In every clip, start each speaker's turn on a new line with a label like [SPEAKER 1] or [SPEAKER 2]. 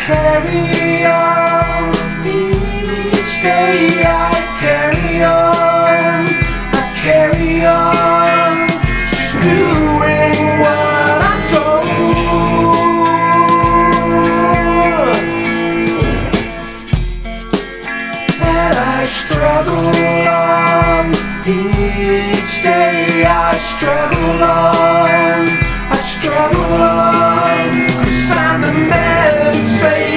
[SPEAKER 1] carry on each day. I carry on, I carry on. She's doing what I'm told. And I struggle on each day. I struggle on, I struggle on sign the man say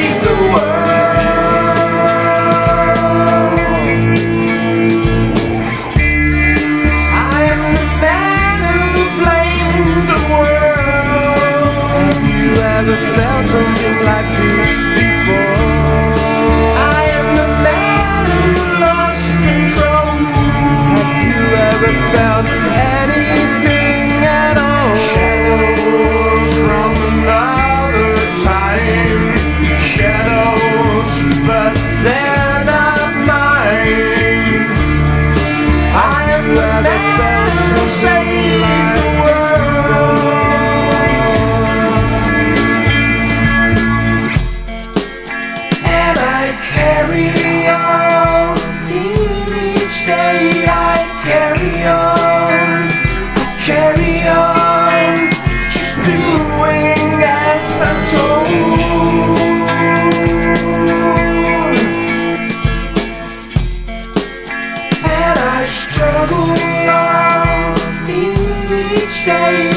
[SPEAKER 1] Struggle on each day.